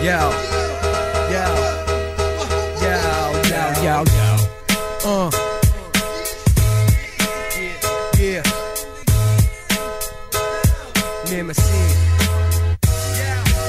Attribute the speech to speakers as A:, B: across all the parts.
A: Yo, yo, yo, yo, yo, yo. Uh. Yeah, yeah. Mesmo assim.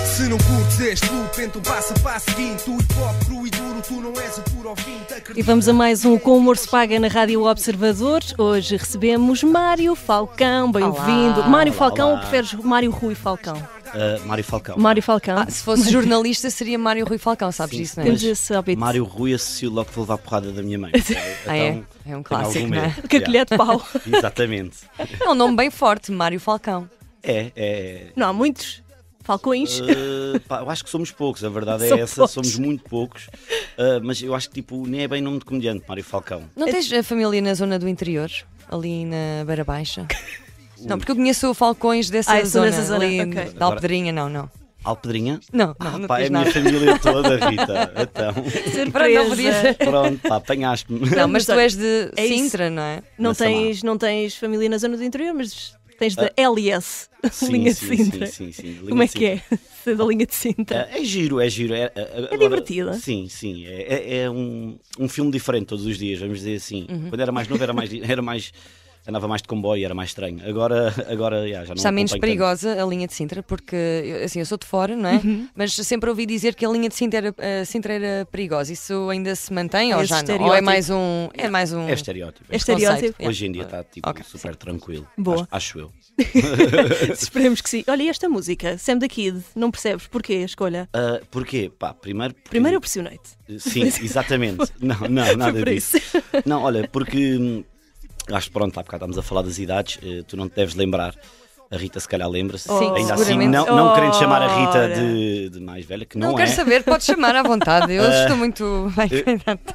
A: Se não curtes este loop, então passa para a seguinte. O hip hop cru e duro, tu não és o puro ouvinte.
B: E vamos a mais um Com o Humor se Paga na Rádio Observador. Hoje recebemos Mário Falcão, bem-vindo. Mário Falcão
C: olá.
B: ou preferes Mário Rui Falcão?
C: Uh, Mário Falcão.
B: Mário Falcão.
D: Ah, se fosse jornalista seria Mário Rui Falcão, sabes
C: Sim,
D: disso, não é?
B: Temos esse hábito.
C: Mário Rui associo logo que vou levar porrada da minha mãe.
D: Ah, é?
C: Então,
D: É um clássico, não é?
B: a colher de pau.
C: Exatamente.
D: É um nome bem forte, Mário Falcão.
C: É, é.
B: Não há muitos falcões.
C: Uh, pá, eu acho que somos poucos, a verdade é
B: São
C: essa,
B: poucos.
C: somos muito poucos. Uh, mas eu acho que tipo, nem é bem nome de comediante, Mário Falcão.
D: Não tens a família na zona do interior? Ali na Beira Baixa? Não, porque eu conheço Falcões dessa
B: Ah,
D: zona,
B: dessa zona,
D: ali
B: ok.
D: da Alpedrinha, não, não.
C: Alpedrinha?
D: Não,
C: Ah,
D: não, não
C: pá, é a minha
D: nada.
C: família toda, Rita. Então,
D: não
B: Surpresa.
C: pronto, pá, apanhaste-me.
D: Não, mas tu és de
B: É isso.
D: Sintra, não é?
B: Não tens, não tens família na zona do interior, mas tens da LS,
C: Sim,
B: linha de
C: sim,
B: Sintra.
C: Sim, sim, sim. Linha
B: Como é
C: de
B: que é ser da linha de Sintra?
C: É, é giro, é giro. É, é, agora-
B: divertida?
C: Sim, sim. É, é- é um, um filme diferente todos os dias, vamos dizer assim.
B: Uhum.
C: Quando era mais novo, era mais, era mais. Andava mais de comboio, era mais estranho. Agora, agora yeah, já não
D: Está menos
C: acompanho tanto.
D: perigosa a linha de Sintra, porque assim, eu sou de fora, não é?
B: Uhum.
D: Mas sempre ouvi dizer que a linha de Sintra era, a Sintra era perigosa. Isso ainda se mantém ou
B: Esse
D: já não? Ou é mais um. É mais um.
C: É estereótipo.
B: É estereótipo.
D: conceito.
C: Hoje em dia está tipo,
D: Ok,
C: super tranquilo.
B: Boa.
C: Acho, acho eu.
B: Esperemos que sim. Olha, e esta música, Sam da Kid, não percebes porquê a escolha?
C: Ah, porquê? Pá, primeiro. porque-
B: Primeiro eu pressionei-te.
C: Sim, exatamente. Não, não, nada disso.
B: isso.
C: Não, olha, porque hum, acho que pronto, há bocado estamos a falar das idades, eh, tu não te deves lembrar. A Rita se calhar lembra-se.
D: Sim,
C: Ainda assim, não, não querendo chamar a Rita de, de mais velha, que não,
D: Não,
C: é.
D: quero saber, podes chamar à vontade. Eu estou muito. Bem,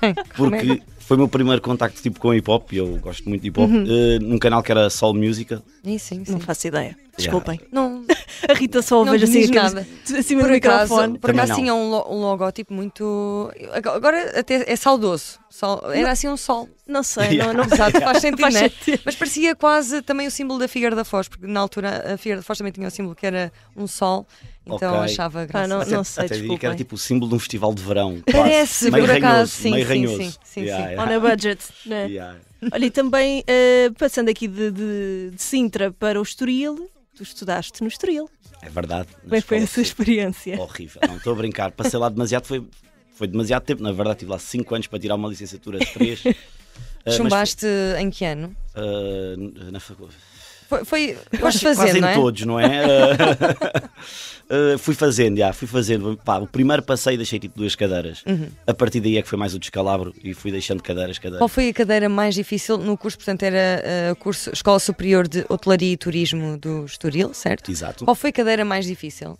D: é?
C: Porque foi o meu primeiro contacto tipo, com hip hop, e eu gosto muito de hip hop,
B: Uhum.
C: eh, num canal que era Soul Musical.
D: Sim, sim, sim.
B: Não faço ideia. Desculpem.
D: Não,
B: A Rita só
D: Não
B: vejo assim
D: nada.
B: acima
D: por
B: do
D: acaso,
B: microfone.
D: por acaso
C: não.
D: tinha um, lo- um logótipo muito. Agora até é saudoso. Sol- Era assim um sol.
B: Não sei, não, não
D: Exato, faz sentido,
B: Faz
D: né?
B: sentido.
D: Mas parecia quase também o símbolo da Figueira da Foz, porque na altura a Figueira da Foz também tinha o símbolo que era um sol, então
C: Ok.
D: achava
B: Ah,
D: graça.
B: não,
C: Até,
B: não sei,
C: até diria que era tipo o símbolo de um festival de verão.
D: Parece,
C: quase. meio
D: por acaso,
C: ranhoso,
D: sim,
C: meio
D: sim,
C: ranhoso.
D: sim, sim,
C: Yeah,
D: sim.
C: yeah.
B: On a budget, né?
C: Yeah.
B: Olha, e também, eh, passando aqui de, de- de Sintra para o Estoril, tu estudaste no Estoril.
C: É verdade.
B: Como é foi essa experiência?
C: Horrível. Não, estou a brincar. Passei lá demasiado, foi, foi demasiado tempo. Na verdade, tive lá 5 anos para tirar uma licenciatura de 3.
D: Chumbaste em que ano?
C: na faculdade.
D: Foi, foi
C: Quase,
D: foste fazendo,
C: quase em
D: não é?
C: todos, não é? Uh, uh, fui fazendo, já, fui fazendo. Pá, o primeiro passei deixei tipo duas cadeiras.
D: Uhum.
C: A partir daí é que foi mais o descalabro e fui deixando cadeiras, cadeiras.
D: Qual foi a cadeira mais difícil no curso? Portanto, era o curso Escola Superior de Hotelaria e Turismo do Estoril, certo?
C: Exato.
D: Qual foi a cadeira mais difícil?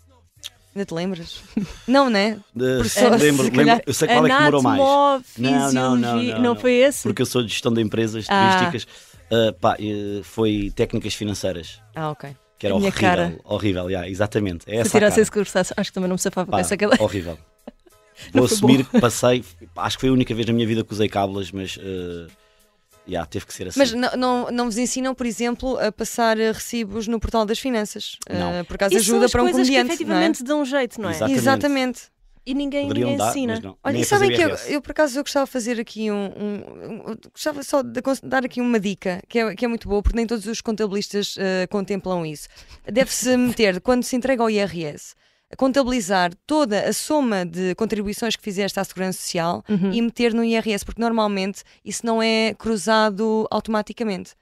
D: Ainda te lembras? Não, né?
C: Uh,
D: Professor,
C: lembro,
D: se
C: lembro, eu sei qual é que demorou mais.
B: Anatomo, fisiologia, não, foi esse?
C: Porque eu sou de gestão de empresas
B: Ah.
C: turísticas. Uh, pá, uh, foi técnicas financeiras.
D: Ah, ok.
C: Que era
B: A minha
C: horrível.
B: cara.
C: Horrível, yeah, exatamente. É
B: Se tirasse
C: cara.
B: esse curso, acho que também não me safava com
C: Pá,
B: essa cadeira.
C: Horrível. Vou assumir que passei, acho que foi a única vez na minha vida que usei cábulas, mas uh, yeah, teve que ser assim.
D: Mas não, não, não vos ensinam, por exemplo, a passar eh, recibos no portal das finanças?
C: Não.
D: Eh, por acaso
B: Isso
D: ajuda para um
B: coisas que
D: comediante, não é?
B: efetivamente dão jeito, não é?
C: Exatamente.
D: Exatamente.
B: E ninguém, ninguém
C: dar,
B: ensina.
C: não.
D: Olha, e sabem que eu, eu, por acaso eu gostava de fazer aqui um, um- um- gostava só de dar aqui uma dica que é, que é muito boa, porque nem todos os contabilistas eh, contemplam isso. Deve-se meter, quando se entrega ao IRS, a contabilizar toda a soma de contribuições que fizeste à Segurança Social
B: Uhum.
D: e meter no IRS, porque normalmente isso não é cruzado automaticamente.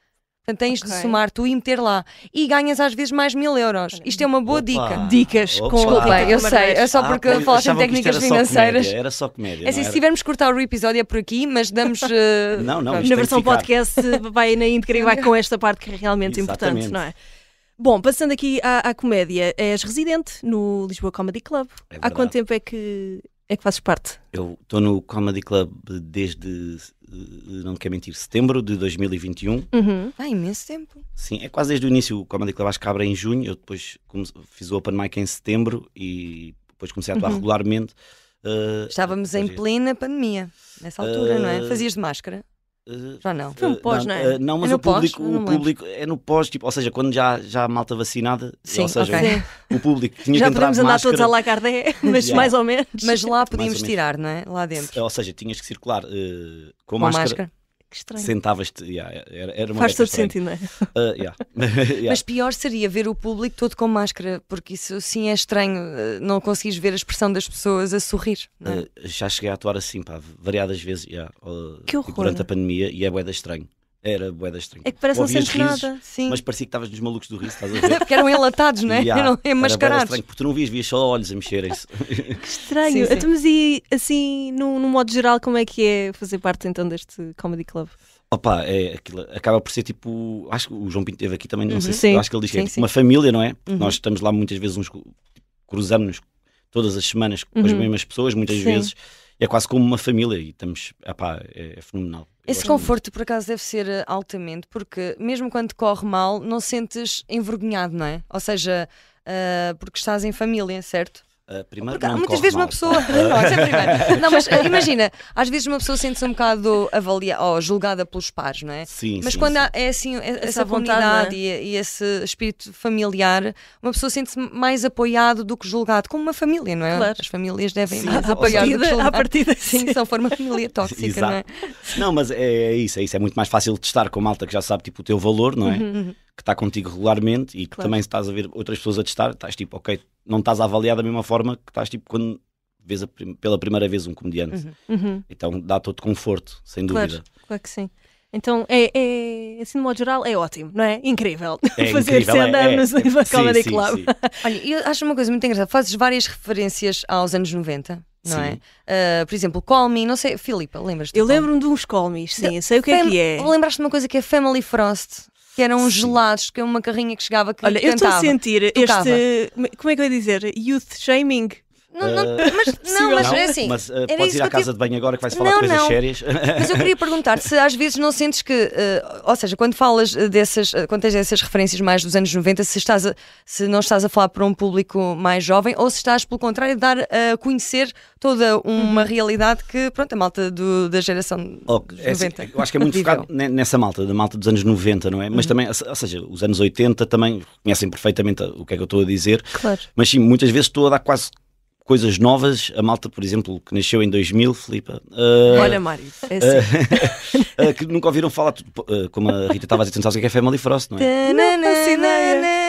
D: Portanto, tens
B: Ok.
D: de somar tu e meter lá. E ganhas às vezes mais mil euros. Isto é uma boa
C: Opa.
D: dica.
B: Dicas
C: Opa.
B: com
D: Desculpem,
B: Rita
D: eu sei, é só
C: Ah,
D: porque
C: pois,
D: falaste em técnicas
C: era só
D: financeiras.
C: comédia, Era só comédia.
D: É assim, se tivermos que cortar o episódio é por aqui, mas damos. eh,
C: Não, não,
B: Na versão podcast vai na íntegra e vai com esta parte que é realmente importante,
C: Exatamente.
B: não é? Bom, passando aqui à, à comédia, és residente no Lisboa Comedy Club.
C: É
B: Há quanto tempo é que, é que fazes parte?
C: Eu estou no Comedy Club desde, eh, não quero mentir, setembro de 2021.
B: Uhum.
D: Há imenso tempo.
C: Sim, é quase desde o início. O Comedy Club acho que abre em junho. Eu depois fiz o Open Mic em setembro e depois comecei a atuar regularmente. eh,
D: Estávamos em plena pandemia, nessa altura, não é?
C: Eh,
D: Fazias de máscara.
C: Uh,
D: Já não.
B: Foi um pós, não é?
C: uh, não, mas
D: É
C: o público,
D: pós? Não
C: o público é no pós, tipo, ou seja, quando já, já há malta vacinada,
D: Sim,
C: ou seja,
D: ok.
B: Sim.
C: o público tinha
B: Já
C: que entrar
B: podemos
C: de
B: andar
C: máscara,
B: todos a la Cardé, mas
C: Yeah.
B: mais ou menos.
D: Mas lá podíamos tirar, não é? Lá dentro.
C: ou seja, tinhas que circular uh, com,
D: Com
C: máscara,
D: máscara.
B: Que estranho.
C: sentavas-te, yeah, era, era uma
B: Faz todo
C: estranha.
B: sentido, não é?
C: Uh, yeah. Yeah.
D: Mas pior seria ver o público todo com máscara, porque isso sim é estranho, eh, não conseguires ver a expressão das pessoas a sorrir. É?
C: Uh, já cheguei a atuar assim, pá, variadas vezes yeah, uh,
B: Que horror.
C: tipo, durante a pandemia e é boeda estranho. Era boeda estranho.
B: É que parece não sentes
C: risos,
B: nada.
D: Sim,
C: Mas parecia que estavas nos malucos do riso, estás a ver?
D: porque eram enlatados, não é?
C: Yeah,
D: Eram enmascarados.
C: estranho, porque tu não vias, vias só olhos a mexerem-se.
B: Que estranho.
D: Sim, sim.
B: Então, mas e assim, no, no modo geral, como é que é fazer parte então deste Comedy Club?
C: Opa, é, aquilo acaba por ser tipo. Acho que o João Pinto esteve aqui também, não sei se. Acho que ele diz que é tipo uma família, não é? Porque
D: Uhum.
C: nós estamos lá muitas vezes uns. cruzamos-nos todas as semanas com as
B: Uhum.
C: mesmas pessoas, muitas
B: Sim.
C: vezes. É quase como uma família e estamos. Epá, é, é fenomenal.
D: Esse
C: gosto muito.
D: conforto, por acaso, deve ser eh, altamente, porque mesmo quando corre mal, não sentes envergonhado, não é? Ou seja, eh, porque estás em família, certo?
C: Ah, primeiro,
D: Porque muitas vezes uma
C: mal.
D: pessoa. não, é. Não, mas eh, imagina, às vezes uma pessoa sente-se um bocado avaliada ou julgada pelos pares, não é?
C: Sim,
D: Mas
C: sim,
D: quando
C: sim.
D: há, é assim, é- essa,
B: vontade,
D: comunidade
B: não é?
D: e, e esse espírito familiar, uma pessoa sente-se mais apoiado do que julgado, como uma família, não é?
B: Claro.
D: As famílias devem
C: Sim,
D: mais apoiar do que julgar.
B: à partida,
D: sim,
B: sim.
D: se não for uma família tóxica, não é?
C: Não, mas é, é isso, é isso. É muito mais fácil testar com malta que já sabe tipo, o teu valor, não é?
D: Uhum.
C: Que está contigo regularmente e que
B: Claro.
C: também se estás a ver outras pessoas a testar, estás tipo, ok, não estás a avaliar da mesma forma que estás tipo quando vês a prim- pela primeira vez um comediante.
B: Uhum.
C: Então dá todo conforto, sem dúvida.
B: Claro, claro que sim. Então, é, é, assim, de modo geral, é ótimo, não é? Incrível.
C: É
B: Fazer
C: incrível, é-
B: stand-up
C: é-
B: no
C: sim,
B: Comedy
C: sim,
B: Club.
C: sim.
D: Olha, eu acho uma coisa muito engraçada. Fazes várias referências aos anos 90, não é?
C: Sim.
D: Ah, por exemplo, Call Me, não sei, Filipa, lembras-te?
B: Eu
D: Call Me?
B: lembro-me de uns colmis, sim, eu sei o que é que é.
D: Lembraste de uma coisa que é Family Frost? Que eram
C: Sim.
D: gelados, que é uma carrinha que chegava que
B: Olha, eu estou a
D: cantava.
B: sentir
D: Tocava.
B: este. Como é que eu ia dizer? Youth shaming.
D: Não, não,
C: Ah,
D: mas, não, mas é assim.
C: mas ah,
D: era
C: podes ir à casa de banho agora que vais falar
D: Não,
C: de coisas
D: não.
C: sérias.
D: Mas eu queria perguntar se às vezes não sentes que, eh, ou seja, quando falas dessas, eh, quando tens essas referências mais dos anos 90, se, estás a- se não estás a falar para um público mais jovem ou se estás, pelo contrário, a dar a conhecer toda uma realidade que, pronto, a malta do- da geração
C: Oh, é assim,
D: 90.
C: eu acho que é muito focado ne- nessa malta, da malta dos anos 90, não é? Mas também, ou seja, os anos 80 também conhecem perfeitamente o que é que eu estou a dizer.
B: Claro.
C: Mas sim, muitas vezes estou a dar quase coisas novas. A malta, por exemplo, que nasceu em 2000, Filipa, ah,
B: Olha, Mário, é assim.
C: ah, que nunca ouviram falar, ah, como a Rita estava a dizer, não sabes o que é Family Frost, não é?
B: Não faço ideia.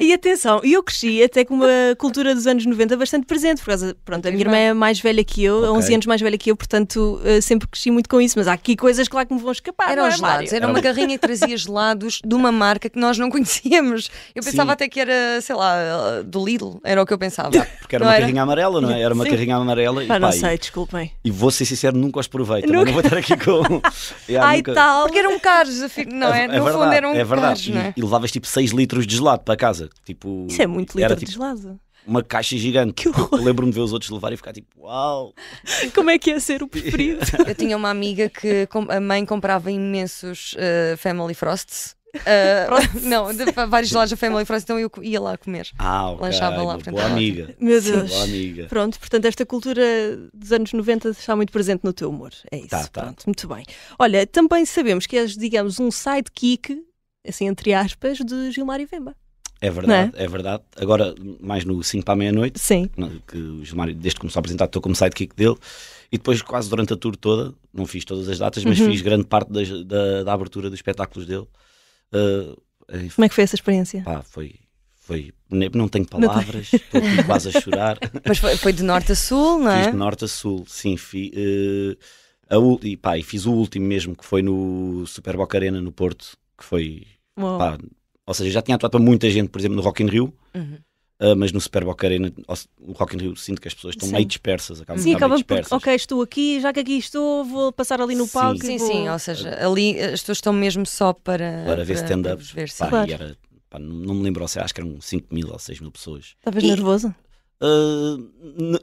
B: E atenção, e eu cresci até com uma cultura dos anos 90 bastante presente, por causa, pronto, a minha irmã é mais velha que eu,
C: Ok.
B: 11 anos mais velha que eu, portanto eh, sempre cresci muito com isso, mas há aqui coisas claro que me vão escapar,
D: Eram
B: é,
D: gelados, era uma carrinha que trazia gelados de uma marca que nós não conhecíamos. Eu pensava
C: Sim.
D: até que era, sei lá, do Lidl, era o que eu pensava.
C: Porque era
D: Não
C: uma
D: era?
C: carrinha amarela, não é? Era uma
B: Sim.
C: carrinha amarela e,
B: Pá, não
C: pá, e-
B: sei, desculpem.
C: e vou ser sincero, nunca os provei. Também
B: Nunca.
C: não vou estar aqui com. Yeah,
B: Ai
C: nunca-
B: tal.
D: Porque eram caros, não é?
C: É,
D: no
C: verdade,
D: fundo eram
C: é verdade.
D: caros,
C: E,
D: não é?
C: e levavas tipo 6 litros de gelado para casa. Tipo,
B: Isso é muito
C: era,
B: litro de
C: tipo,
B: gelado.
C: uma caixa gigante.
B: Que horror.
C: Eu Lembro-me de ver os outros levar e ficar tipo, uau!
B: Como é que é ser o preferido?
D: Eu tinha uma amiga que a mãe comprava imensos eh, Family Frosts. Eh, não, de, vários gelados da Family Frost, então eu ia lá comer.
C: Ah, ok.
D: Lanchava lá, portanto,
C: boa
D: era
C: amiga.
B: Meu
C: Sim,
B: Deus.
C: Boa amiga.
B: Pronto, portanto, esta cultura dos anos 90 está muito presente no teu humor. É isso.
C: Tá, tá.
B: Pronto, muito bem. Olha, também sabemos que és, digamos, um sidekick, assim, entre aspas, de Gilmar e Vemba.
C: É verdade, é? verdade. Agora, mais no 5 para a meia-noite,
B: Sim.
C: que o Gilmário, desde que começou a apresentar, estou como sidekick dele. E depois, quase durante a tour toda, não fiz todas as datas, mas
B: Uhum.
C: fiz grande parte das- da, da abertura dos espetáculos dele. Uh,
B: Como é que foi essa experiência?
C: pá, foi. Foi, não tenho palavras, estou aqui quase a chorar.
D: Mas foi, foi de norte a sul, não
C: Fiz
D: é?
C: de norte a sul, sim. Fi, eh, a e, pá, e fiz o último mesmo, que foi no Super Boca Arena, no Porto, que foi. Pá, ou seja, já tinha atuado para muita gente, por exemplo, no Rock in Rio,
D: Uhum.
C: eh, mas no Super Boca Arena, o Rock in Rio, sinto que as pessoas estão
B: Sim.
C: meio dispersas. Acabam
B: Sim,
C: de estar
B: acaba
C: meio
B: por.
C: dispersas.
B: Ok, estou aqui, já que aqui estou, vou passar ali no
C: Sim.
B: palco. e
D: Sim,
B: vou...
D: sim, ou seja, ali as pessoas estão mesmo só para,
C: Para ver stand-up.
D: vos ver.
C: Pá,
B: Claro.
C: e era, pá, não, me lembro, seja, acho que eram 5 mil ou 6 mil pessoas.
B: Estavas
D: E-
B: nervoso?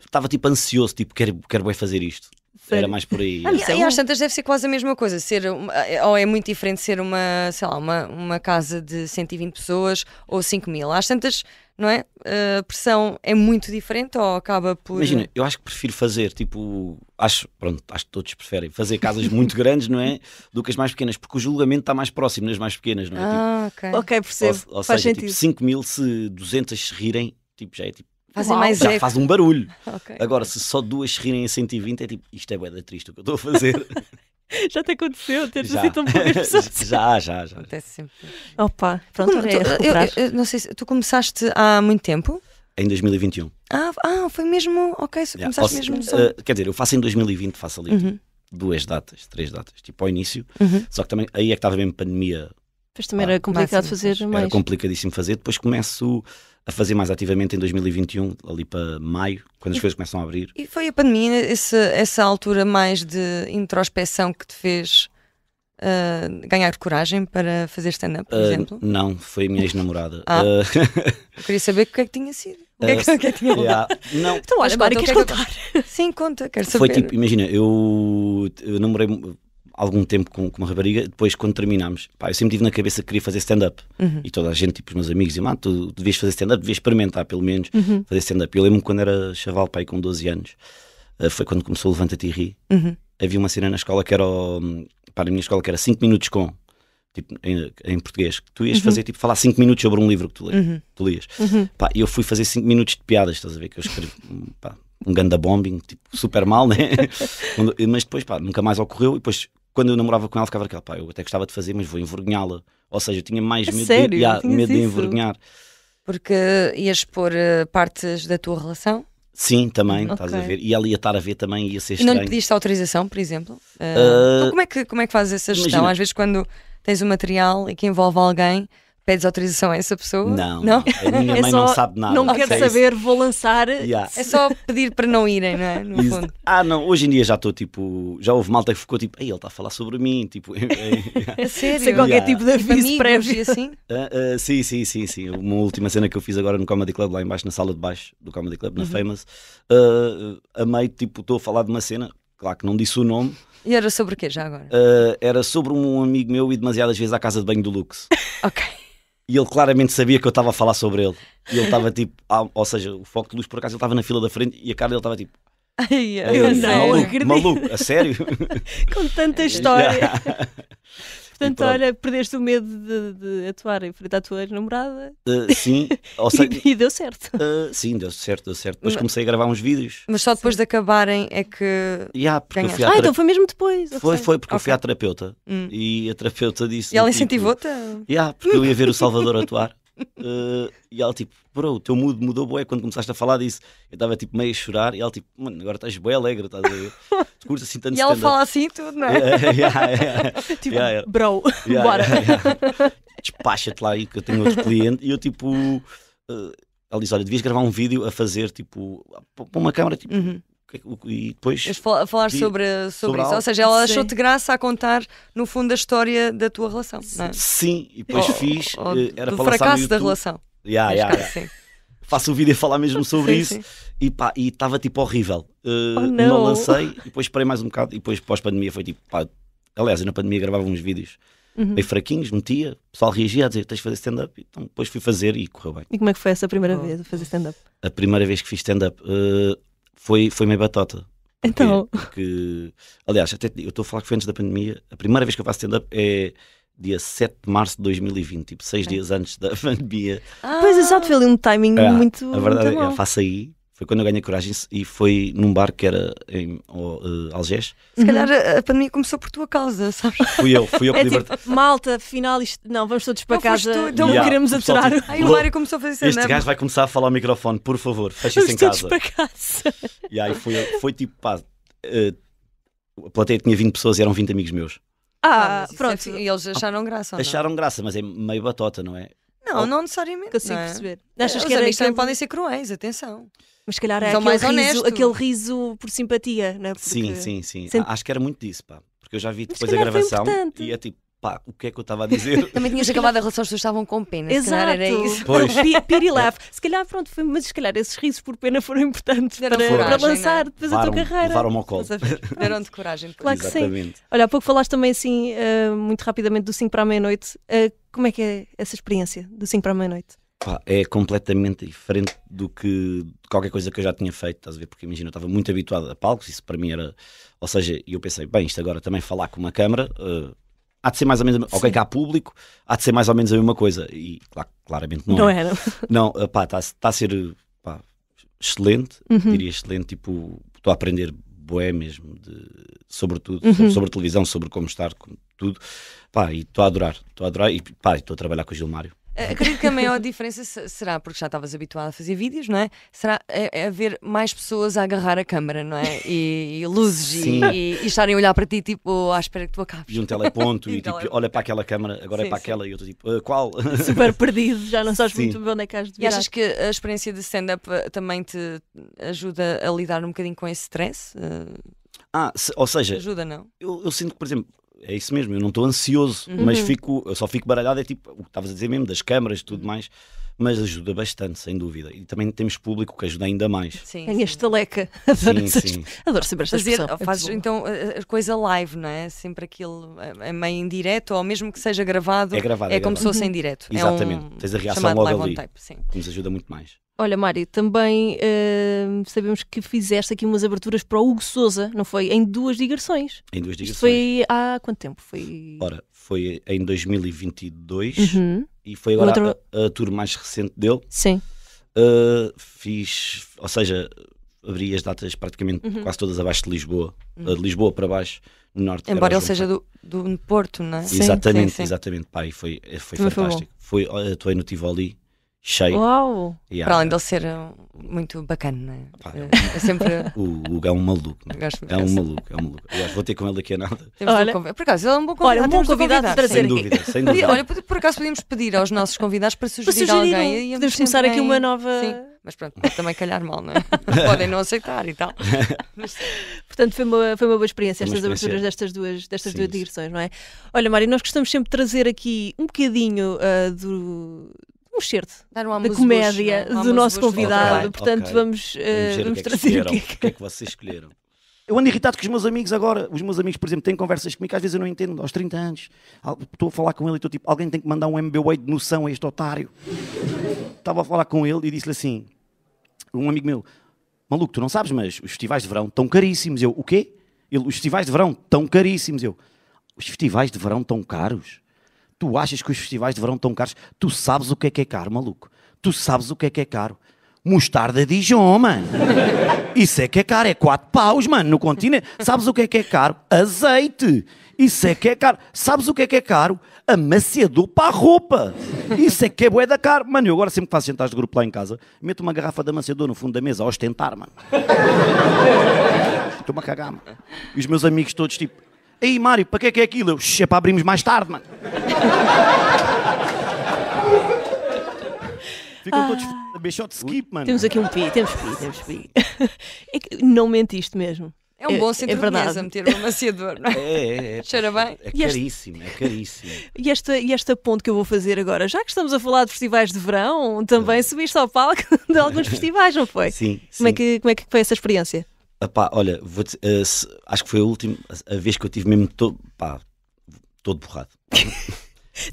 C: Estava tipo ansioso, tipo, quero, quero bem fazer isto.
B: Sério?
C: Era mais por aí.
D: E,
B: é
D: e às tantas deve ser quase a mesma coisa, ser uma- ou é muito diferente ser uma, sei lá, uma, uma casa de 120 pessoas ou 5 mil. Às tantas não é? Uh, a pressão é muito diferente ou acaba por.
C: Imagina, eu acho que prefiro fazer, tipo, acho, pronto, acho que todos preferem fazer casas muito grandes, não é? Do que as mais pequenas, porque o julgamento está mais próximo nas mais pequenas, não é?
D: Ah, ok.
B: Ok, percebo.
C: Ou, ou
B: Faz
C: seja,
B: sentido.
C: tipo, 5 mil, se 200 se rirem, tipo, já é tipo,
D: Fazem mais
C: já
D: eco.
C: faz um barulho.
D: Ok.
C: Agora, se só duas rirem a 120, é tipo, isto é bué da triste o que eu estou a fazer.
B: Já te aconteceu, teres
C: já.
B: assim tão poucas pessoas.
C: já, já, já.
D: Acontece sempre.
B: Opa, pronto,
D: Como tu- eu- eu- eu não sei se tu começaste há muito tempo.
C: Em 2021.
D: Ah, ah foi mesmo. Ok, se
C: Yeah.
D: começaste
C: Ou
D: mesmo.
C: eh, quer dizer, eu faço em 2020, faço ali tipo,
D: Uhum.
C: duas datas, três datas, tipo ao início.
D: Uhum.
C: Só que também aí é que estava mesmo pandemia,
B: Depois também era complicado
D: máximo,
B: fazer
C: era
B: mais.
C: complicadíssimo fazer. Depois começo a fazer mais ativamente em 2021, ali para maio, quando as coisas começam a abrir.
D: E foi a pandemia, esse- essa altura mais de introspeção que te fez ah, ganhar coragem para fazer stand-up, por
C: Ah,
D: exemplo?
C: não, foi a minha ex-namorada.
D: Ah.
C: Ah,
D: Eu queria saber o que é que tinha sido. O que é que, o que é que tinha
C: yeah. Não,
B: Então, olha, Mário,
D: conta,
B: queres
D: o que é
B: contar?
D: Sim, conta, quero saber.
C: Foi tipo, imagina, eu, eu namorei algum tempo com, com uma rapariga, depois quando terminámos, pá, eu sempre tive na cabeça que queria fazer stand-up.
D: Uhum.
C: E toda a gente, tipo os meus amigos, diziam, ah, tu devias fazer stand-up, devias experimentar pelo menos
B: Uhum.
C: fazer stand-up. Eu lembro-me quando era chaval, pai, com 12 anos, eh, foi quando começou o Levanta-te e Ri.
D: Uhum.
C: Havia uma cena na escola que era, o, para a minha escola, que era 5 minutos com, tipo, em, em português, que tu ias fazer, tipo, falar 5 minutos sobre um livro que tu, le-
D: Uhum.
C: tu lias.
B: Uhum.
C: Pá, e eu fui fazer 5 minutos de piadas, estás a ver? Que eu escrevi pá, um ganda bombing, tipo, super mal, né? Mas depois, pá, nunca mais ocorreu. E depois, quando eu namorava com ela, ficava aquela, pá, eu até gostava de fazer, mas vou envergonhá-la. Ou seja, eu tinha mais
B: A
C: medo,
B: sério?
C: de, medo de envergonhar.
D: Porque ias pôr ah, partes da tua relação
C: Sim, também,
B: Ok.
C: estás a ver? E ela ia estar a ver também, ia ser
D: e não lhe
C: estranho.
D: pediste autorização, por exemplo. Ah,
C: Ah,
D: então como, é que, como é que fazes essa gestão?
C: imagina.
D: Às vezes, quando tens um material e que envolve alguém, pedes autorização a essa pessoa?
C: Não,
D: não?
C: a minha
B: É
C: mãe
B: só,
C: não sabe nada.
B: Não quero saber, vou lançar.
C: Yeah.
D: É só pedir para não irem, não é? No fundo.
C: Ah, não, hoje em dia já estou tipo. Já houve malta que ficou tipo, Ei, ele está a falar sobre mim. Tipo,
D: A sério?
B: Sem qualquer
C: Yeah.
B: tipo de
D: Tipo,
B: aviso
D: amigos
B: prévio.
D: e assim?
C: Ah, ah, sim, sim, sim, sim. Uma última cena que eu fiz agora no Comedy Club, lá embaixo, na sala de baixo do Comedy Club,
D: Uhum.
C: na Famous. Ah, a meio, tipo, estou a falar de uma cena, claro que não disse o nome,
D: E era sobre o quê já agora?
C: ah, era sobre um amigo meu e demasiadas vezes à casa de banho do Lux.
D: Ok.
C: E ele claramente sabia que eu estava a falar sobre ele. E ele estava tipo, ah, ou seja, o foco de luz por acaso ele estava na fila da frente e a cara dele estava tipo,
D: Ai,
C: "Ei,
D: ai,
B: Eu
D: a
B: não
C: maluco, maluco, a sério?
B: Com tanta história. Portanto, olha, perdeste o medo de, de atuar em frente à tua namorada
C: Ah, sim, ou seja,
B: e, e deu certo.
C: ah, sim, deu certo, deu certo. Depois
D: Mas-
C: comecei a gravar uns vídeos.
D: Mas só depois de acabarem é que.
C: Yeah, porque eu
D: Ganhaste.
B: Ah, então foi mesmo depois.
C: Foi, foi, porque eu fui à terapeuta
D: Hum.
C: e a terapeuta disse.
D: E ela
C: tipo,
D: incentivou-te? a-
C: Yeah, porque eu ia ver o Salvador atuar. Eh, e ela tipo, bro, o teu mood mudou bué quando começaste a falar disso. Eu estava tipo meio a chorar e ela tipo, mano, agora estás bué alegre, estás a ver? Tu curtes assim tanto
D: E ela
C: stand-up."
D: fala assim tudo, não é?
C: Yeah, yeah, yeah.
B: Tipo,
C: Yeah,
B: bro, bora.
C: Despacha-te lá aí que eu tenho outro cliente. E eu tipo, eh, ela diz: Olha, devias gravar um vídeo a fazer tipo, para uma câmara tipo,
D: Uhum.
C: É e depois.
D: Falar
C: Di-
D: sobre, sobre,
C: sobre
D: isso. Ou seja, ela
B: Sim.
D: achou-te graça a contar, no fundo, a história da tua relação. Não é?
C: Sim, e depois
D: Ou-
C: fiz,
D: ou
C: eh, era
D: do
C: para
D: fracasso da relação.
C: Yeah, yeah,
D: caso,
C: yeah.
D: sim.
C: Faço o vídeo a falar mesmo sobre
D: Sim,
C: isso
D: sim.
C: e pá, e estava tipo horrível. Uh,
B: Oh, não.
C: lancei e depois parei mais um bocado e depois pós-pandemia foi tipo, pá, aliás, eu na pandemia gravava uns vídeos
B: Uhum.
C: bem fraquinhos, metia, o pessoal reagia a dizer tens de fazer stand-up, então depois fui fazer e correu bem.
B: E como é que foi essa primeira
D: Oh.
B: vez a fazer stand-up?
C: A primeira vez que fiz stand-up uh, foi, foi meio batota.
B: Então.
C: Porque, aliás, até eu estou a falar que foi antes da pandemia, a primeira vez que eu faço stand-up é dia 7 de março de 2020, tipo seis dias antes da pandemia.
B: Pois, exato, foi ali um timing
C: Ah,
B: muito.
C: A verdade
B: muito
C: é, eu faço aí. Foi quando eu ganhei coragem e foi num bar que era em uh, Algés.
D: Se calhar a, a pandemia começou por tua causa, sabes?
C: Fui eu, fui eu que
B: É
C: libertei.
B: tipo, malta, afinal, isto. Não, vamos todos para
D: Não
B: casa.
D: tu, então-
B: não
C: Yeah,
B: queremos aturar.
C: tipo,
D: Aí o Mário começou a fazer
C: Este
D: stand-up.
C: gajo vai começar a falar ao microfone, por favor, isso
B: Vamos
C: em
B: todos
C: casa.
B: para casa.
C: E aí foi, foi tipo, pá, uh, a plateia tinha 20 pessoas e eram 20 amigos meus.
B: Ah,
D: isso é
B: pronto.
D: fi- E eles acharam graça. não?
C: Acharam graça, mas é meio batota, não é?
D: Não, não necessariamente.
B: Consigo
D: não é?
B: perceber. Achas
D: Os
B: que era
D: amigos também
B: aquele-
D: podem ser cruéis, atenção.
B: Mas se calhar é aquele
D: mais
B: riso, aquele riso por simpatia, não é? Porque-
C: Sim, sim, sim. A- Acho que era muito disso, pá. Porque eu já vi depois a gravação
B: importante.
C: e é tipo, pá, o que é que eu estava a dizer?
D: Também tinhas acabado a relação, as pessoas estavam com pena. Se calhar
B: Exato.
D: era isso.
C: Pois.
B: Pi- Pity laugh. Se calhar, pronto, foi, mas se calhar esses risos por pena foram importantes para,
D: coragem,
B: para lançar
D: não é?
B: depois a tua
C: Levaram-
B: carreira.
C: levaram-me ao colo.
D: Deram-te coragem.
B: Claro que sim.
C: Exatamente.
B: Olha, há pouco falaste também assim, eh, muito rapidamente, do 5 para a meia-noite. Eh, como é que é essa experiência do 5 para a meia-noite?
C: É completamente diferente do que qualquer coisa que eu já tinha feito, estás a ver? Porque imagina, eu estava muito habituado a palcos, isso para mim era. Ou seja, eu pensei, bem, isto agora também falar com uma câmara, uh, há de ser mais ou menos. a- Ok, que há público, há de ser mais ou menos a mesma coisa. E claro, claramente não,
B: Não
C: é.
B: era?
C: Não, uh, pá, está a ser pá, excelente,
B: Uhum.
C: diria excelente. Tipo, estou a aprender bué mesmo, de, sobre tudo,
B: Uhum.
C: sobre, sobre televisão, sobre como estar, com tudo. Pá, e estou a adorar, estou a adorar. E pá, estou a trabalhar com o Gilmário.
D: Eh, Acredito que a maior diferença se- será, porque já estavas habituado a fazer vídeos, não é? Será é, é haver mais pessoas a agarrar a câmara, não é? E, e luzes e, e, e estarem a olhar para ti, tipo, à espera que tu acabes.
C: e um teleponto
D: E
C: e tipo, olha para aquela câmara, agora
D: Sim,
C: é para
D: sim.
C: aquela e eu estou tipo, "Ah, qual?
B: Super perdido, já não sabes
C: Sim.
B: muito bem onde é que has de
D: E
B: virar.
D: achas que a experiência de stand-up eh, também te ajuda a lidar um bocadinho com esse stress? Eh,
C: ah, se- ou seja,
D: ajuda, não?
C: eu, eu sinto que, por exemplo, é isso mesmo, eu não estou ansioso,
D: Uhum.
C: mas fico, eu só fico baralhado, é tipo, o que estavas a dizer mesmo, das câmaras e tudo mais, mas ajuda bastante, sem dúvida. E também temos público que ajuda ainda mais.
D: Sim.
B: Ganha
D: sim.
B: estaleca. Adoro,
C: Sim, sim.
B: adoro sempre esta
D: Fazer,
B: expressão. é
D: fazes
B: muito bom.
D: então a a coisa live, não é? Sempre aquilo é é meio em direto, ou mesmo que seja gravado,
C: É gravado,
D: é
C: é
D: como se fosse em direto.
C: Exatamente.
D: É um
C: Tens a reação
D: chamado
C: logo
D: live
C: ali.
D: sim.
C: Que nos ajuda muito mais.
B: Olha, Mário, também hum, sabemos que fizeste aqui umas aberturas para o Hugo Souza, não foi? Em duas digressões.
C: Em duas
B: Isto
C: digressões.
B: foi há quanto tempo? Foi.
C: Ora, foi em 2022
B: Uhum.
C: e foi agora
B: Outra-
C: a, a tour mais recente dele.
B: Sim.
C: Uh, fiz, ou seja, abri as datas praticamente
B: Uhum.
C: quase todas abaixo de Lisboa, Uh, de Lisboa para baixo, no norte.
D: Embora ele seja do, do Porto, não é?
B: Sim,
C: exatamente,
D: sim, sim.
C: exatamente. Pá, e foi, foi
B: Também foi
C: fantástico. Foi, olha, atuei no Tivoli, cheio.
B: Uau!
C: Yeah.
D: Para além dele ser uh, muito bacana, não é?
C: Pá,
D: É, é sempre.
C: O Hugo é um maluco.
D: Gosto
C: É um maluco, é um maluco. Aliás, vou ter com ele daqui a nada.
D: Temos de
B: Olha.
D: Por acaso, ele é um bom convidado.
B: Olha, um bom
D: de
B: convidado
D: sim.
B: trazer
C: Sem
B: aqui.
C: dúvida, sem dúvida.
D: Olha, por, por acaso podíamos pedir aos nossos convidados para
B: Para
D: sugerir,
B: sugerir,
D: alguém.
B: um-
D: e
B: podemos começar aqui uma nova.
D: Sim, mas pronto, pode também calhar mal, não é? Podem não aceitar e tal. Mas,
B: Portanto, foi uma, foi uma boa experiência
C: uma
B: estas
C: experiência.
B: aberturas destas duas, destas
C: Sim,
B: duas digressões, não é? Olha, Mário, nós gostamos sempre de trazer aqui um bocadinho ah, do. Um
D: um
B: da comédia
D: não é?
B: Do nosso
D: amuse-bush
B: convidado.
C: Ok,
B: Portanto,
C: ok.
B: vamos, ah,
C: Vamos o
B: vamos
C: que é que
B: trazer aqui.
C: O que é que vocês escolheram? Eu ando irritado com os meus amigos agora. Os meus amigos, por exemplo, têm conversas comigo que às vezes eu não entendo. Aos 30 anos, estou a falar com ele e estou tipo, alguém tem que mandar um MB8 de noção a este otário. Estava a falar com ele e disse-lhe assim: um amigo meu, maluco, tu não sabes, mas os festivais de verão estão caríssimos. Eu, o quê? Ele, os festivais de verão estão caríssimos. Eu, os festivais de verão estão caros? Tu achas que os festivais de verão estão caros? Tu sabes o que é que é caro, maluco? Tu sabes o que é que é caro? Mostarda Dijon, mano. Isso é que é caro, é 4 paus, mano, no continente. Sabes o que é que é caro? Azeite. Isso é que é caro. Sabes o que é que é caro? Amaciador para a roupa. Isso é que é bué da caro. Mano, eu agora sempre que faço jantares de grupo lá em casa, meto uma garrafa de amaciador no fundo da mesa a ostentar, mano. Estou-me a cagar, mano. E os meus amigos todos tipo, Ei, Mário, para que é que é aquilo? Eu, "Xê, é para abrirmos mais tarde, mano. Ficam todos a beijar de skip, mano.
B: Temos aqui um pi, temos pi, temos pi. É que não mentiste mesmo.
D: É um bom
B: É-
D: centro
B: é
D: de
B: verdade.
D: mesa meter um amaciador, não é?
C: É, é, é.
D: Cheira bem.
C: É
B: E este-
C: caríssimo, é caríssimo.
B: E esta, e esta ponte que eu vou fazer agora, já que estamos a falar de festivais de verão, também subiste ao palco de alguns festivais, não foi?
C: Sim, sim.
B: Como é, que, como é que foi essa experiência?
C: Epá, olha, vou-te- eh, se- acho que foi a última a, a vez que eu tive mesmo todo, pá, todo borrado.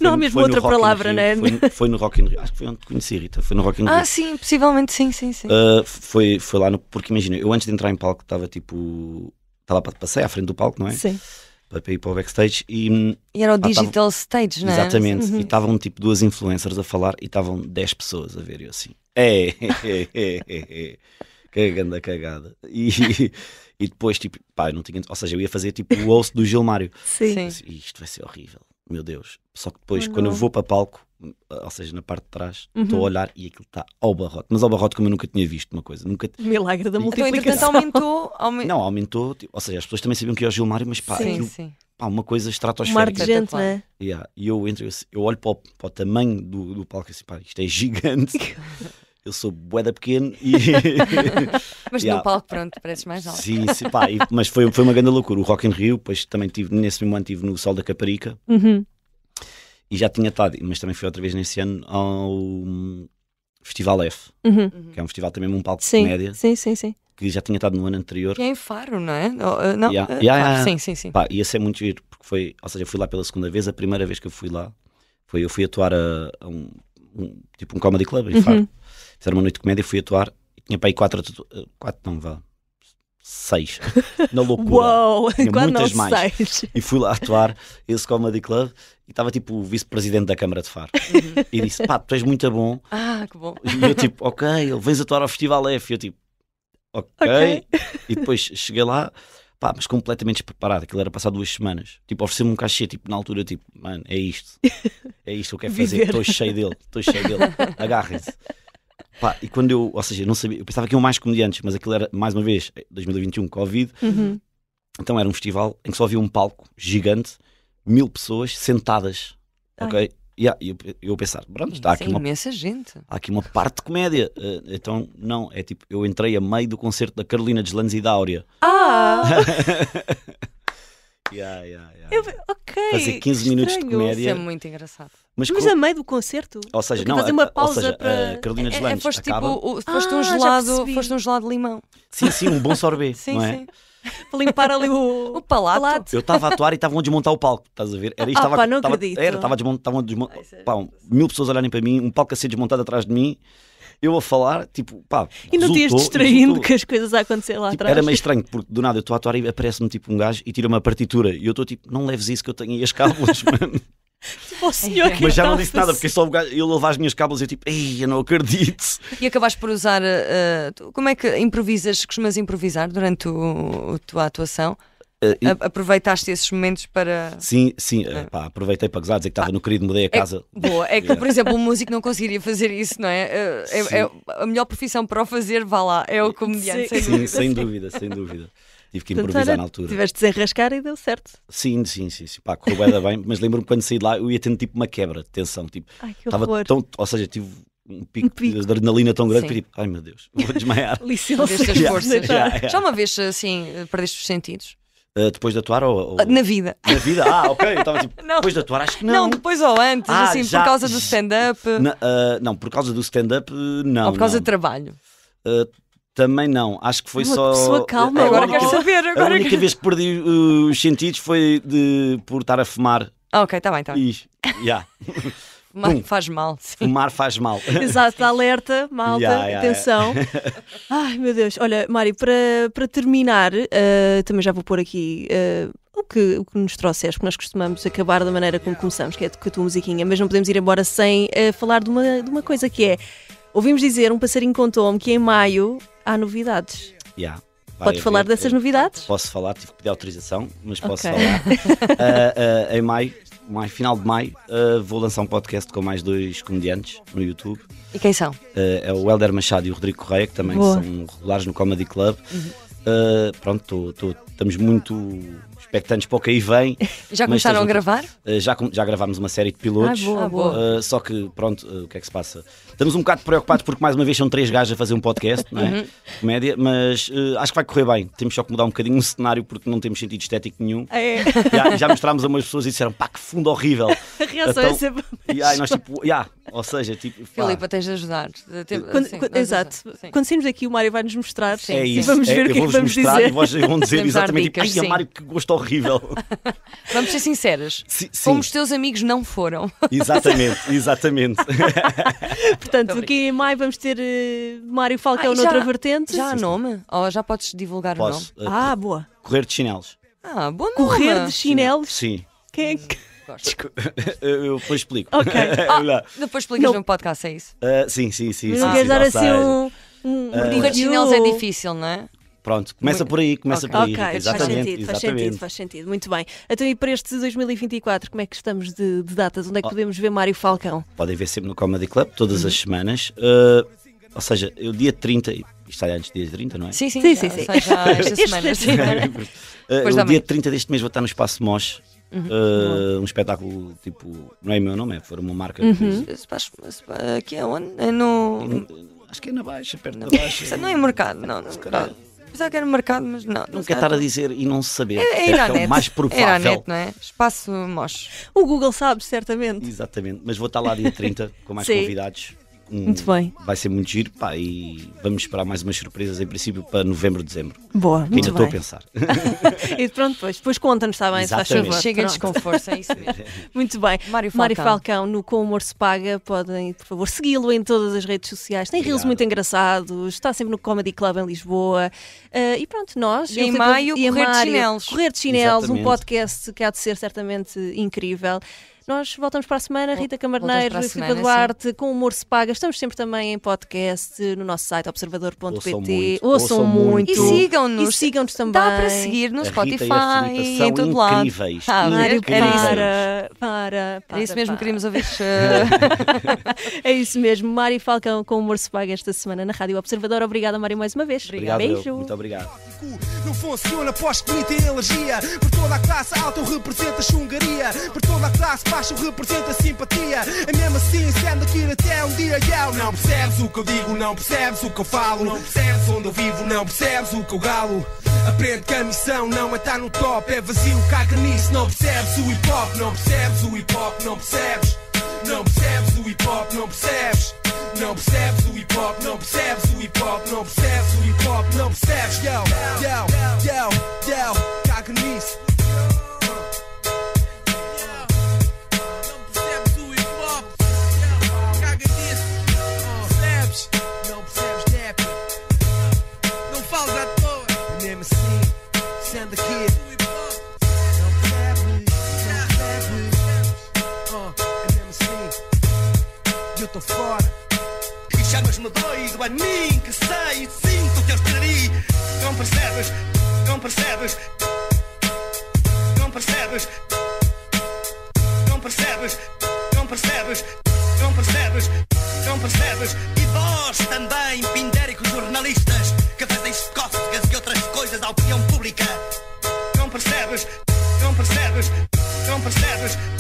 B: Não há mesmo outra palavra, né?
C: Foi, no- foi no Rock in Rio. Acho que foi onde te conheci, Rita. Foi no Rock in Rio.
D: Ah, sim, possivelmente sim, sim, sim.
C: Uh, foi, foi lá no. Porque imagina, eu antes de entrar em palco estava tipo. Estava para passei à frente do palco, não é?
B: Sim.
C: Para, ir para o backstage e.
D: E era o
C: Ah, tava-
D: digital stage, não é?
C: Exatamente. E estavam tipo duas influencers a falar e estavam 10 pessoas a ver. Eu assim. É, é, é, é, é. Caganda cagada. E, e depois, tipo, pá, eu não tinha. Ou seja, eu ia fazer tipo o host do Gilmário.
B: Sim.
D: Sim.
C: Isto vai ser horrível, meu Deus. Só que depois,
B: Oh,
C: quando eu vou para palco, ou seja, na parte de trás,
B: Uhum.
C: estou a olhar e aquilo está ao barrote. Mas ao barrote como eu nunca tinha visto uma coisa. Nunca,
B: Milagre da
C: Então,
D: Então,
B: multiplicação.
D: aumentou. aume-
C: Não, aumentou. tipo, ou seja, as pessoas também sabiam que era o Gilmário, mas pá,
D: sim,
C: aquilo,
D: sim.
C: pá, uma coisa
B: Um mar
C: estratosférica.
B: de gente, né?
C: Yeah, E eu entro, eu, eu olho para o, para o tamanho do, do palco e assim, pá, isto é gigante. eu sou boeda pequeno e.
D: Mas
C: Yeah.
D: no palco, pronto, pareces mais alto.
C: sim, sim, pá, e- mas foi, foi uma grande loucura. O Rock in Rio, depois também tive, nesse mesmo ano estive no Sol da Caparica
B: Uhum.
C: e já tinha estado, mas também fui outra vez nesse ano ao hum, Festival F,
B: Uhum.
C: que é um festival também um palco de
B: Sim,
C: comédia,
B: sim, sim, sim.
C: que já tinha estado no ano anterior.
D: Que é em Faro, não é? Não, uh, não?
C: Yeah.
D: uh,
C: Yeah,
D: Faro. Sim, sim, sim.
C: Pá, ia ser muito giro, porque foi, ou seja, eu fui lá pela segunda vez, a primeira vez que eu fui lá, foi eu fui atuar a, a um, um- tipo um comedy club em Faro. Fizeram uma noite de comédia, fui atuar e tinha para aí quatro, quatro não vá, seis, na loucura. Tinha
B: Quando não
C: muitas mais.
B: sais.
C: E fui lá atuar esse comedy club e estava tipo o vice-presidente da Câmara de Faro. E disse, pá, tu és muito bom.
D: Ah, que bom.
C: E eu tipo, ok, ele vens atuar ao Festival F. E eu tipo, ok.
B: Ok.
C: E depois cheguei lá, pá, mas completamente despreparado. Aquilo era passar duas semanas. Tipo, ofereceu-me um cachê, tipo, na altura, tipo, mano, é isto. É isto que eu quero fazer. Estou cheio dele, estou cheio dele. Agarrem-se. Pá, e quando eu, ou seja, não sabia, eu pensava que iam mais comediantes, mas aquilo era, mais uma vez, 2021, Covid.
B: Uhum.
C: Então era um festival em que só havia um palco gigante, mil pessoas sentadas.
B: Ai.
C: Ok? Yeah, e eu, eu pensar, pronto, está aqui
D: é
C: uma
D: imensa gente.
C: há aqui uma parte de comédia. Eh, então, não, é tipo, eu entrei a meio do concerto da Carolina Deslandes e da Áurea.
B: Ah!
C: Yeah, yeah, yeah.
B: eu- ok.
C: Fazer 15 minutos de
B: estranho.
C: comédia.
D: Isso é muito engraçado.
C: Mas,
B: Mas
C: com-
B: a meio do concerto?
C: ou seja,
B: Porque
C: não,
B: fazer uma pausa
C: seja,
B: para-
C: a Carolina
D: É, é,
C: Deslandes
D: foste, tipo,
C: acaba.
D: o- foste,
B: Ah,
D: um gelado, foste um gelado de limão.
C: Sim, sim, um bom sorbet,
D: Sim,
C: não é?
D: sim.
B: Para limpar ali o,
D: O palato.
C: Eu estava a atuar e estavam a desmontar o palco, estás a ver? Era isto,
B: Ah,
C: estava,
B: pá, não
C: estava-
B: acredito.
C: Era, estava a desmontar, estavam a desmontar, pá, um- mil pessoas a olharem para mim, um palco a ser desmontado atrás de mim, eu a falar, tipo, pá,
B: E não te ias
C: resultou-
B: distraindo
C: resultou.
B: com as coisas a acontecer lá
C: Tipo,
B: atrás.
C: era meio estranho, porque do nada eu estou a atuar e aparece-me tipo um gajo e tira uma partitura. E eu estou tipo, não leves isso que eu tenho aí as cábulas, mano.
B: Senhor, que
C: Mas já não disse nada, porque só o gajo, ele levar as minhas cábulas e eu tipo, ei, eu não acredito.
D: E acabaste por usar. uh, tu- como é que improvisas? Costumas improvisar durante o, a tua atuação?
C: E-
D: A- aproveitaste esses momentos para.
C: sim, sim, eh, pá, aproveitei para gozar, dizer que estava no querido, mudei a casa.
D: Boa, é que,
C: Yeah.
D: por exemplo, um músico não conseguiria fazer isso, não é? Uh, é- é a melhor profissão para o fazer, vá lá, é o comediante,
B: Sim.
D: sem
C: Sim,
D: dúvida.
C: sem dúvida, sem dúvida. Tive que improvisar na altura.
B: Tiveste de desenrascar e deu certo.
C: Sim, sim, sim, sim. Pá, correu bem, mas lembro-me quando saí de lá, eu ia tendo tipo uma quebra de tensão. Tipo,
B: Ai, que
C: estava
B: horror.
C: tão, ou seja, tive um pico,
B: Um pico.
C: de adrenalina tão grande
D: Sim.
C: que eu tipo, ai meu Deus, vou desmaiar.
B: Licença.
C: Yeah,
D: forças.
C: yeah, yeah.
D: Já uma vez, assim, perdeste os sentidos?
C: Eh, depois de atuar ou, ou-
D: Na vida.
C: na vida? Ah, ok, eu estava tipo,
D: Não.
C: depois de atuar, acho que
D: Não,
C: não.
D: depois ou antes,
C: Ah,
D: assim,
C: já-
D: por causa do stand-up
C: ah, não, por causa do stand-up, não.
D: ou por causa
C: não.
D: de trabalho.
C: Ah, também não. Acho que foi
B: Uma
C: só.
B: pessoa calma,
C: a
D: Agora
C: única-
D: quero saber.
C: A
D: Agora
C: única
D: quero-
C: vez que perdi uh, os sentidos foi de, por estar a fumar.
D: Ah, ok, está bem, está bem.
C: E, yeah,
D: Mas
C: Pum.
D: faz mal. Sim.
C: fumar faz mal.
B: Exato, alerta, malta,
C: Yeah, yeah,
B: atenção. Ai meu Deus, olha, Mário, para, para terminar, eh, também já vou pôr aqui eh, o, que, o que nos trouxeste, porque nós costumamos acabar da maneira como começamos, que é com a tua musiquinha, mas não podemos ir embora sem eh, falar de uma, de uma coisa que é. Ouvimos dizer, um passarinho contou-me que em maio há novidades.
C: Yeah, vai
B: Podes falar
C: haver,
B: dessas novidades?
C: Posso falar, tive que pedir autorização, mas posso
B: Ok.
C: falar. Ah, ah, em maio, maio, final de maio, ah, vou lançar um podcast com mais dois comediantes no YouTube.
D: E quem são?
C: Uh, é o Helder Machado e o Rodrigo Correia, que também
B: Boa.
C: são regulares no Comedy Club. Uh, pronto, tô- tô- estamos muito expectantes para o que aí vem.
D: Já começaram a gravar?
C: Uh, já, já gravámos uma série de pilotos.
B: Ah, boa,
D: Ah,
B: boa.
C: Uh, só que, pronto, uh, o que é que se passa? Estamos um bocado preocupados porque, mais uma vez, são três gajos a fazer um podcast, não é? Comédia, mas uh, acho que vai correr bem. Temos só que mudar um bocadinho o cenário porque não temos sentido estético nenhum.
B: É,
C: Já, já mostrámos a umas pessoas e disseram, pá, que fundo horrível.
B: a reação é
C: Então,
B: sempre.
C: E aí nós, tipo, yeah, ou seja, tipo,
D: Filipa, tens de ajudar. Tem-
B: Quando-
D: sim,
B: quando- exato.
D: sim.
B: Quando sairmos daqui, o Mário vai nos mostrar
D: Sim,
C: É
B: e
C: isso.
B: vamos
C: é,
B: ver o que é que
C: vou-vos
B: vamos
C: mostrar
B: dizer.
C: E vós vão dizer exatamente
D: dicas,
C: tipo, ai,
D: sim.
C: Mário, que gosto horrível.
D: Vamos ser sinceras.
C: Sim,
D: Como os teus amigos não foram.
C: exatamente, exatamente.
B: Portanto, aqui em maio vamos ter eh, Mário Falcão
D: Ah, e
B: noutra
D: já-
B: vertente.
D: Já há nome? Ou já podes divulgar
C: Posso
D: o nome?
C: uh,
B: Ah, boa.
C: correr de chinelos.
D: Ah, bom nome.
B: Correr de chinelos.
C: Sim.
B: Quem é que...
D: Gosto.
C: eu, depois explico.
B: Ok.
C: Olha,
D: Depois explicas
B: Não.
D: no podcast, é isso?
C: uh, sim, sim, sim.
B: Não
C: sim,
B: queres dar assim um. um
C: Ah,
D: Correr de chinelos é difícil, não é?
C: Pronto, começa
D: Muito
C: por aí, começa
D: Ok.
C: por aí.
B: Ok, faz
C: exatamente,
B: sentido, faz
C: exatamente.
B: sentido, faz sentido. Muito bem. Então, e para este 2024, como é que estamos de, de datas? Onde é que
C: Oh.
B: podemos ver Mário Falcão?
C: Podem ver sempre no Comedy Club, todas
B: Uhum.
C: as semanas. Uh, ou seja, eu dia 30, isto sai antes do dia 30, não é?
D: Sim, sim,
B: Sim, sim,
D: esta semana.
C: Uh, o dia
D: manhã.
C: 30 deste mês vou estar no Espaço Mosh. Uh, um espetáculo tipo, não é meu nome, é for uma marca.
B: Uhum.
D: Aqui é onde? É no.
C: Acho que é na Baixa, perto da Baixa.
D: Não é mercado, não. não. Pensava que era mercado, mas não.
C: Não quero estar a dizer e não saber.
D: É, é ir à
C: é
D: net.
C: o mais
D: É à
C: provável.
D: net, não é? Espaço Mosh.
B: O Google sabe, certamente.
C: Exatamente, mas vou estar lá dia 30 com mais
B: Sim.
C: convidados. Um-
B: Muito bem.
C: Vai ser muito giro, pá, e vamos esperar mais umas surpresas em princípio para novembro, dezembro.
B: Boa, muito
C: ainda estou a pensar.
B: E pronto, depois, depois conta-nos, está bem, se faz
C: Exatamente.
B: favor.
D: Chega-lhes com força, é isso mesmo.
B: Muito bem.
D: Mário
B: Mário
D: Falcão.
B: Falcão, no Com o Humor se Paga, podem, por favor, segui-lo em todas as redes sociais. Tem reels muito engraçados, está sempre no Comedy Club em Lisboa. Ah, e pronto, nós.
D: E em maio,
B: e
D: Correr de
B: maio,
D: Chinelos.
B: Correr de Chinelos, um podcast que há de ser certamente incrível. Nós voltamos para a semana, Rita Camarneiro, Filipe Duarte, com o Humor se Paga. Estamos sempre também em podcast no nosso site observador.pt.
C: Ouçam muito,
B: Ouçam
C: ouçam
B: muito.
D: E sigam-nos.
B: E sigam-nos também.
D: Dá para seguir no
C: A Rita
D: Spotify
C: e
D: e em todo lado.
C: incríveis,
D: Ah,
B: Mário, para, para, para.
D: Era isso mesmo que
B: para.
D: queríamos ouvir.
B: É isso mesmo. Mário Falcão com o Humor se Paga esta semana na Rádio Observador. Obrigada, Mário, mais uma vez.
C: Obrigado, eu.
B: Beijo.
C: muito obrigado.
A: Não funciona, pós que tem alergia. Por toda a classe alta eu represento a chungaria. Por toda a classe baixa eu represento a simpatia. É mesmo assim, sendo aqui até um dia eu. Não percebes o que eu digo, não percebes o que eu falo. Não percebes onde eu vivo, não percebes o que eu galo. Aprende que a missão não é estar no top, é vazio, caga nisso. Não percebes o hip hop, não percebes o hip hop, não percebes. Não percebes o hip hop, não percebes. Não percebes o hip hop, não percebes o hip hop, não percebes o hip hop, não percebes. Yo, yo, yo, yo, caga
E: a mim que sei e sinto o teu estirari. Não percebes? Não percebes? Não percebes? Não percebes? Não percebes? Não percebes? Não percebes? E vós também, pindéricos jornalistas, que fazem cócegas e outras coisas à opinião pública. Não percebes? Não percebes? Não percebes?